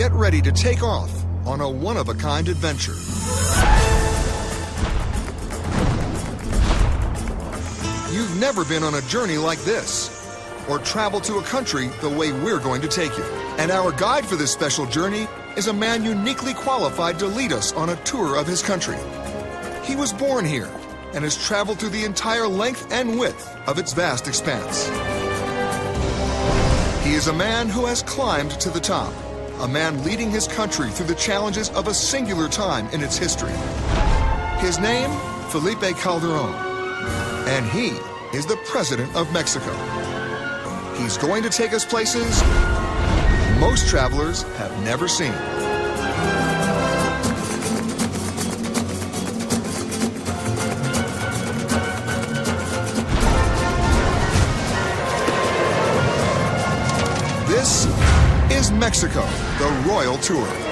Get ready to take off on a one-of-a-kind adventure. You've never been on a journey like this or traveled to a country the way we're going to take you. And our guide for this special journey is a man uniquely qualified to lead us on a tour of his country. He was born here and has traveled through the entire length and width of its vast expanse. He is a man who has climbed to the top, a man leading his country through the challenges of a singular time in its history. His name, Felipe Calderon, and he is the President of Mexico. He's going to take us places most travelers have never seen. This is Mexico, the Royal Tour.